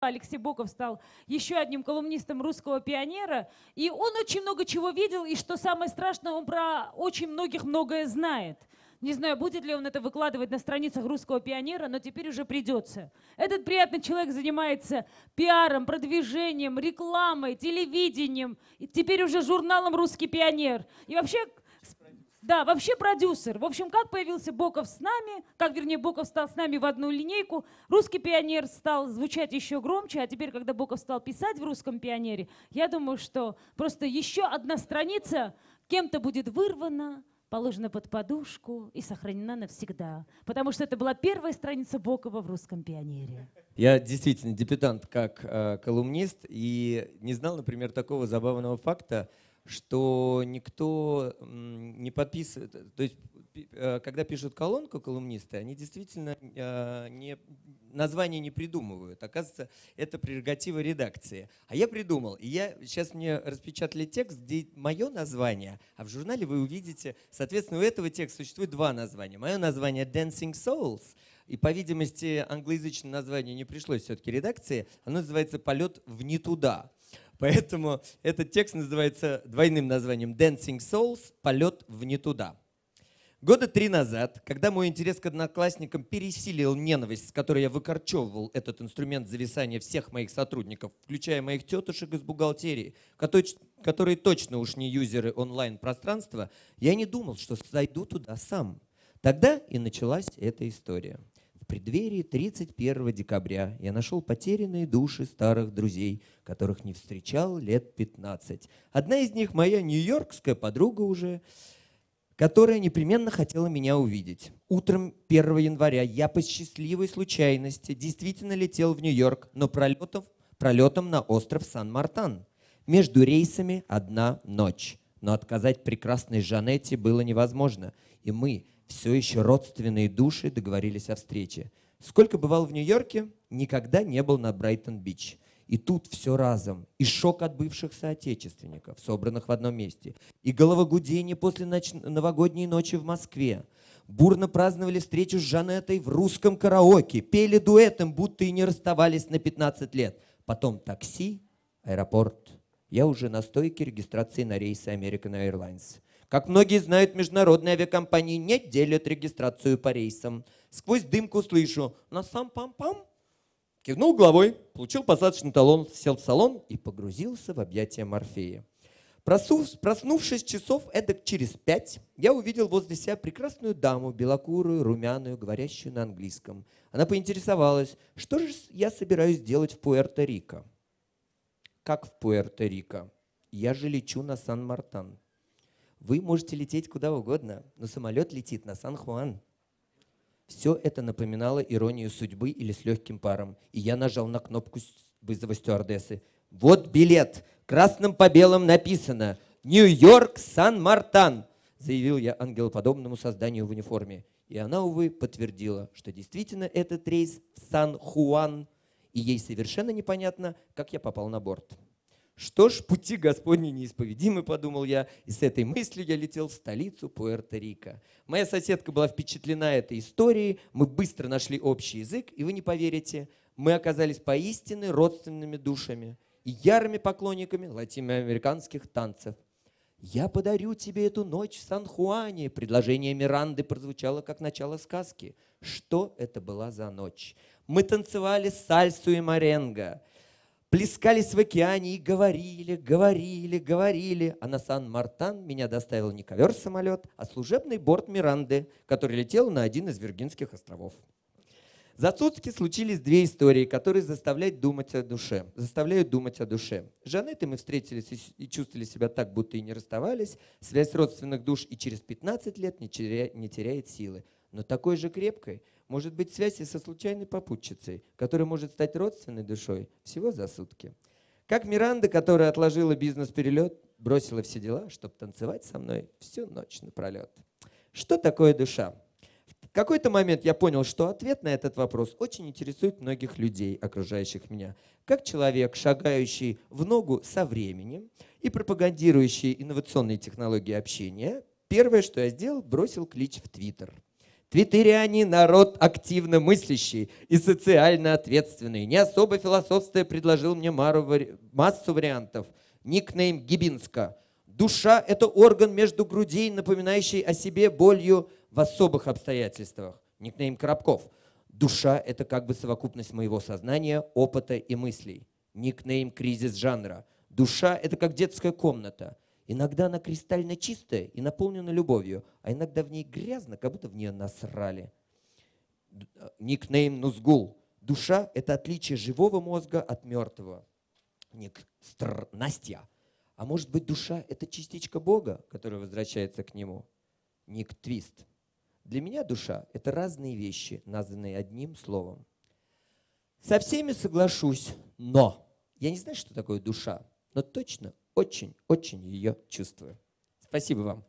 Алексей Боков стал еще одним колумнистом русского пионера, и он очень много чего видел, и что самое страшное, он про очень многих многое знает. Не знаю, будет ли он это выкладывать на страницах русского пионера, но теперь уже придется. Этот приятный человек занимается пиаром, продвижением, рекламой, телевидением, и теперь уже журналом «Русский пионер». И вообще да, вообще продюсер. В общем, как появился Боков с нами, как, вернее, Боков стал с нами в одну линейку, русский пионер стал звучать еще громче, а теперь, когда Боков стал писать в русском пионере, я думаю, что просто еще одна страница кем-то будет вырвана, положена под подушку и сохранена навсегда. Потому что это была первая страница Бокова в русском пионере. Я действительно депутант как э, колумнист и не знал, например, такого забавного факта, что никто не подписывает, то есть э, когда пишут колонку колумнисты, они действительно э, не, название не придумывают. Оказывается, это прерогатива редакции. А я придумал. И я, сейчас мне распечатали текст, где мое название, а в журнале вы увидите, соответственно, у этого текста существует два названия. Мое название Dancing Souls, и, по видимости, англоязычное название не пришлось все-таки редакции, оно называется «Полет в не туда». Поэтому этот текст называется двойным названием «Dancing Souls. Полет в не туда». Года три назад, когда мой интерес к одноклассникам пересилил ненависть, с которой я выкорчевывал этот инструмент зависания всех моих сотрудников, включая моих тетушек из бухгалтерии, которые точно уж не юзеры онлайн-пространства, я не думал, что зайду туда сам. Тогда и началась эта история. Преддверии 31 декабря я нашел потерянные души старых друзей, которых не встречал лет 15. Одна из них моя нью-йоркская подруга уже, которая непременно хотела меня увидеть. Утром 1 января я по счастливой случайности действительно летел в Нью-Йорк, но пролетом, пролетом на остров Сан-Мартан. Между рейсами одна ночь. Но отказать прекрасной Жанетте было невозможно. И мы, все еще родственные души договорились о встрече. Сколько бывал в Нью-Йорке, никогда не был на Брайтон-Бич. И тут все разом. И шок от бывших соотечественников, собранных в одном месте. И головогудение после ноч... новогодней ночи в Москве. Бурно праздновали встречу с Жанетой в русском караоке. Пели дуэтом, будто и не расставались на 15 лет. Потом такси, аэропорт. Я уже на стойке регистрации на рейсы American Airlines. Как многие знают, международные авиакомпании не делят регистрацию по рейсам. Сквозь дымку слышу «на сам пам-пам». Кивнул головой, получил посадочный талон, сел в салон и погрузился в объятия Морфея. Проснувшись часов эдак через пять, я увидел возле себя прекрасную даму, белокурую, румяную, говорящую на английском. Она поинтересовалась, что же я собираюсь делать в Пуэрто-Рико. Как в Пуэрто-Рико? Я же лечу на Сан-Мартан. Вы можете лететь куда угодно, но самолет летит на Сан-Хуан. Все это напоминало иронию судьбы или с легким паром. И я нажал на кнопку вызова стюардессы. Вот билет. Красным по белым написано «Нью-Йорк, Сан-Мартан», заявил я ангелоподобному созданию в униформе. И она, увы, подтвердила, что действительно этот рейс в Сан-Хуан, и ей совершенно непонятно, как я попал на борт. Что ж, пути Господни неисповедимы, подумал я, и с этой мыслью я летел в столицу Пуэрто-Рико. Моя соседка была впечатлена этой историей, мы быстро нашли общий язык, и вы не поверите, мы оказались поистине родственными душами и ярыми поклонниками латиноамериканских танцев. «Я подарю тебе эту ночь в Сан-Хуане!» Предложение Миранды прозвучало как начало сказки. Что это была за ночь? Мы танцевали сальсу и маренго – плескались в океане и говорили, говорили, говорили. А на Сан-Мартан меня доставил не ковер-самолет, а служебный борт Миранды, который летел на один из Виргинских островов. За сутки случились две истории, которые заставляют думать о душе. Заставляют думать о душе. С Жанетой мы встретились и чувствовали себя так, будто и не расставались. Связь родственных душ и через 15 лет не теряет, силы. Но такой же крепкой – может быть связь и со случайной попутчицей, которая может стать родственной душой всего за сутки. Как Миранда, которая отложила бизнес-перелет, бросила все дела, чтобы танцевать со мной всю ночь напролет. Что такое душа? В какой-то момент я понял, что ответ на этот вопрос очень интересует многих людей, окружающих меня. Как человек, шагающий в ногу со временем и пропагандирующий инновационные технологии общения, первое, что я сделал, бросил клич в Твиттер – Твиттериане – народ активно мыслящий и социально ответственный. Не особо философствуя предложил мне массу вариантов. Никнейм Гибинска. Душа – это орган между грудей, напоминающий о себе болью в особых обстоятельствах. Никнейм Коробков. Душа – это как бы совокупность моего сознания, опыта и мыслей. Никнейм кризис жанра. Душа – это как детская комната. Иногда она кристально чистая и наполнена любовью, а иногда в ней грязно, как будто в нее насрали. Никнейм Нузгул. Душа – это отличие живого мозга от мертвого. Ник Стр Настя. А может быть, душа – это частичка Бога, которая возвращается к Нему? Ник Твист. Для меня душа – это разные вещи, названные одним словом. Со всеми соглашусь, но я не знаю, что такое душа, но точно очень-очень ее чувствую. Спасибо вам.